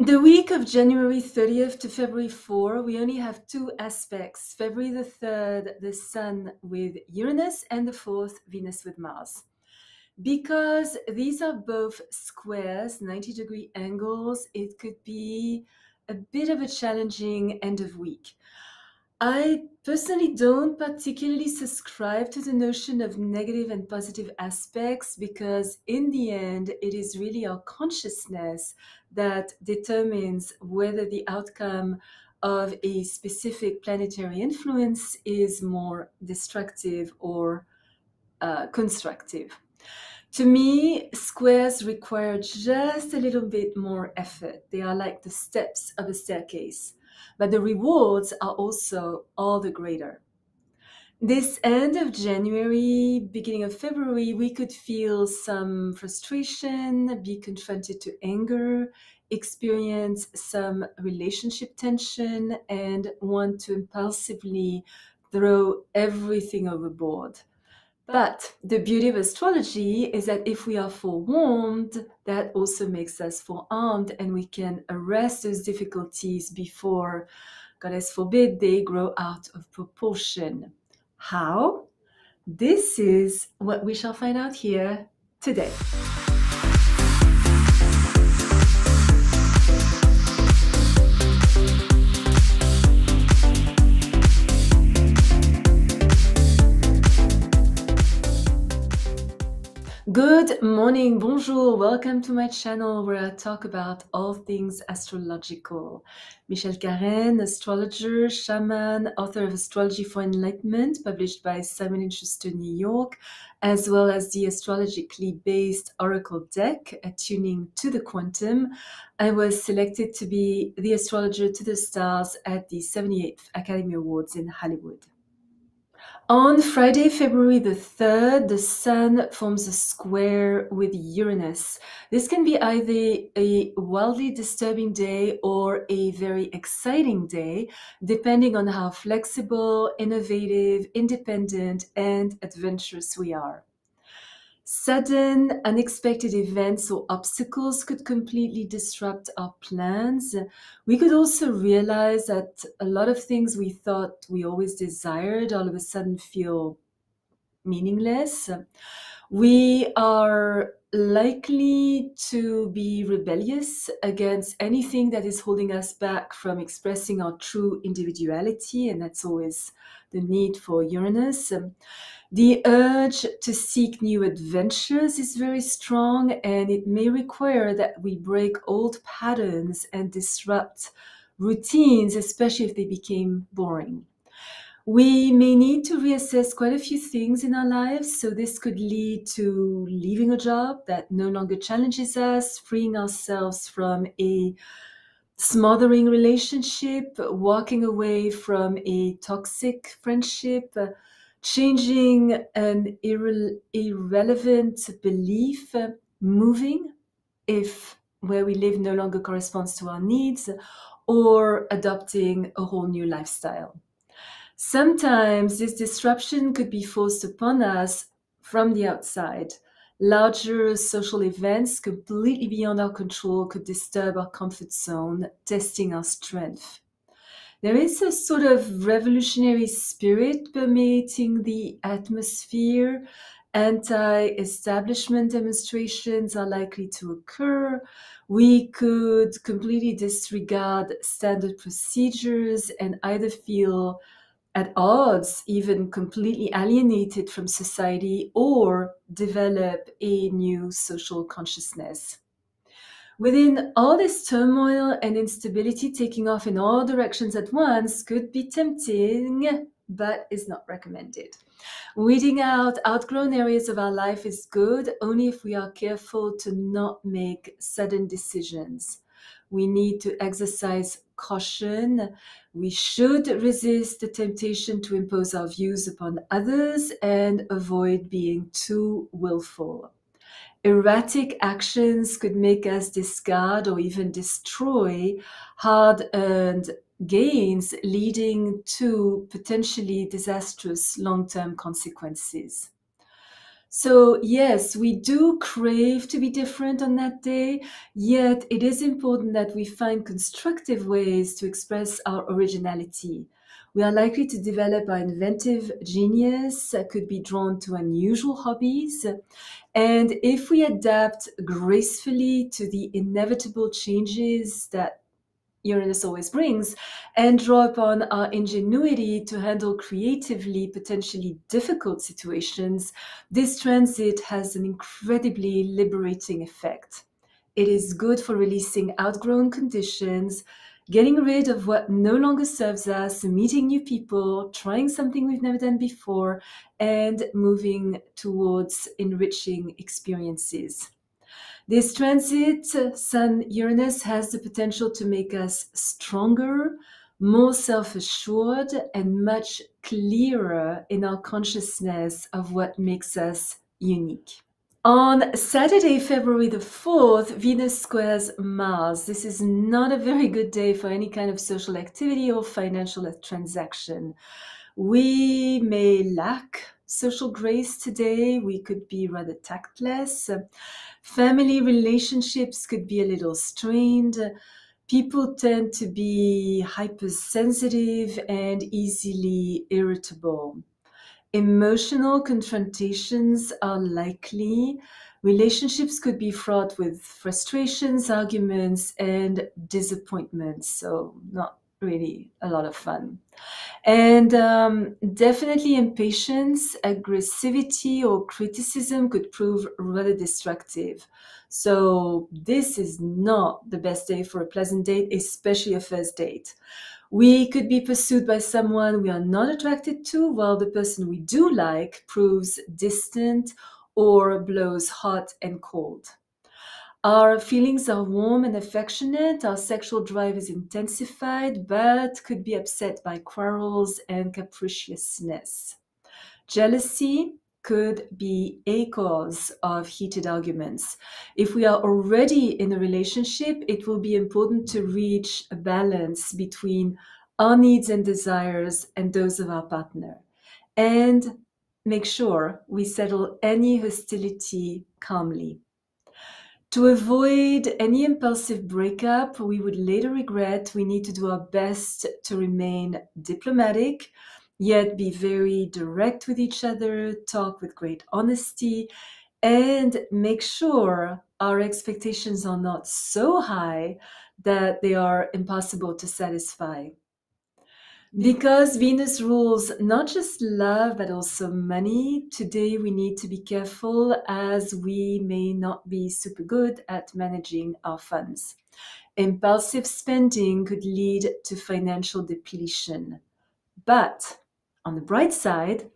The week of January 30th to February 4, we only have two aspects February the 3rd, the Sun with Uranus, and the 4th, Venus with Mars. Because these are both squares, 90 degree angles, it could be a bit of a challenging end of week. I personally don't particularly subscribe to the notion of negative and positive aspects because, in the end, it is really our consciousness that determines whether the outcome of a specific planetary influence is more destructive or uh, constructive. To me, squares require just a little bit more effort. They are like the steps of a staircase, but the rewards are also all the greater. This end of January, beginning of February, we could feel some frustration, be confronted to anger, experience some relationship tension, and want to impulsively throw everything overboard. But the beauty of astrology is that if we are forewarned, that also makes us forearmed and we can arrest those difficulties before, goddess forbid, they grow out of proportion. How? This is what we shall find out here today. Good morning, bonjour, welcome to my channel where I talk about all things astrological. Michelle Karen, astrologer, shaman, author of Astrology for Enlightenment, published by Simon & Schuster New York, as well as the astrologically based Oracle deck, Attuning to the Quantum. I was selected to be the astrologer to the stars at the 78th Academy Awards in Hollywood. On Friday, February the 3rd, the Sun forms a square with Uranus. This can be either a wildly disturbing day or a very exciting day, depending on how flexible, innovative, independent, and adventurous we are. Sudden, unexpected events or obstacles could completely disrupt our plans. We could also realize that a lot of things we thought we always desired all of a sudden feel meaningless. We are likely to be rebellious against anything that is holding us back from expressing our true individuality, and that's always the need for Uranus. Um, the urge to seek new adventures is very strong, and it may require that we break old patterns and disrupt routines, especially if they became boring. We may need to reassess quite a few things in our lives, so this could lead to leaving a job that no longer challenges us, freeing ourselves from a smothering relationship, walking away from a toxic friendship changing an irre- irrelevant belief, moving if where we live no longer corresponds to our needs, or adopting a whole new lifestyle. Sometimes this disruption could be forced upon us from the outside. Larger social events completely beyond our control could disturb our comfort zone, testing our strength. There is a sort of revolutionary spirit permeating the atmosphere. Anti establishment demonstrations are likely to occur. We could completely disregard standard procedures and either feel at odds, even completely alienated from society, or develop a new social consciousness. Within all this turmoil and instability taking off in all directions at once could be tempting, but is not recommended. Weeding out outgrown areas of our life is good only if we are careful to not make sudden decisions. We need to exercise caution. We should resist the temptation to impose our views upon others and avoid being too willful. Erratic actions could make us discard or even destroy hard earned gains, leading to potentially disastrous long term consequences. So, yes, we do crave to be different on that day, yet it is important that we find constructive ways to express our originality. We are likely to develop our inventive genius, could be drawn to unusual hobbies. And if we adapt gracefully to the inevitable changes that Uranus always brings, and draw upon our ingenuity to handle creatively potentially difficult situations, this transit has an incredibly liberating effect. It is good for releasing outgrown conditions, getting rid of what no longer serves us, meeting new people, trying something we've never done before, and moving towards enriching experiences. This transit, Sun Uranus, has the potential to make us stronger, more self assured, and much clearer in our consciousness of what makes us unique. On Saturday, February the 4th, Venus squares Mars. This is not a very good day for any kind of social activity or financial transaction. We may lack social grace today. We could be rather tactless. Family relationships could be a little strained. People tend to be hypersensitive and easily irritable. Emotional confrontations are likely. Relationships could be fraught with frustrations, arguments, and disappointments. So, not really a lot of fun. And um, definitely impatience, aggressivity, or criticism could prove rather destructive. So, this is not the best day for a pleasant date, especially a first date. We could be pursued by someone we are not attracted to, while the person we do like proves distant or blows hot and cold. Our feelings are warm and affectionate. Our sexual drive is intensified, but could be upset by quarrels and capriciousness. Jealousy could be a cause of heated arguments. If we are already in a relationship, it will be important to reach a balance between our needs and desires and those of our partner. And make sure we settle any hostility calmly. To avoid any impulsive breakup we would later regret, we need to do our best to remain diplomatic, yet be very direct with each other, talk with great honesty, and make sure our expectations are not so high that they are impossible to satisfy. Because Venus rules not just love but also money, today we need to be careful as we may not be super good at managing our funds. Impulsive spending could lead to financial depletion. But on the bright side,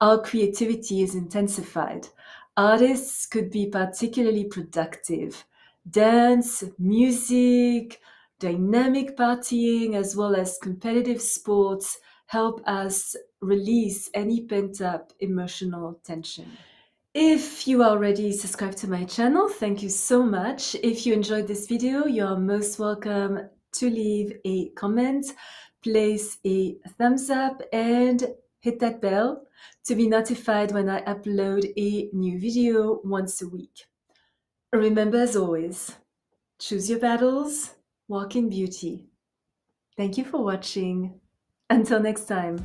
our creativity is intensified. Artists could be particularly productive. Dance, music, dynamic partying as well as competitive sports help us release any pent up emotional tension. If you are already subscribed to my channel, thank you so much. If you enjoyed this video, you are most welcome to leave a comment, place a thumbs up, and hit that bell to be notified when I upload a new video once a week. Remember, as always, choose your battles Walk in Beauty. Thank you for watching. Until next time.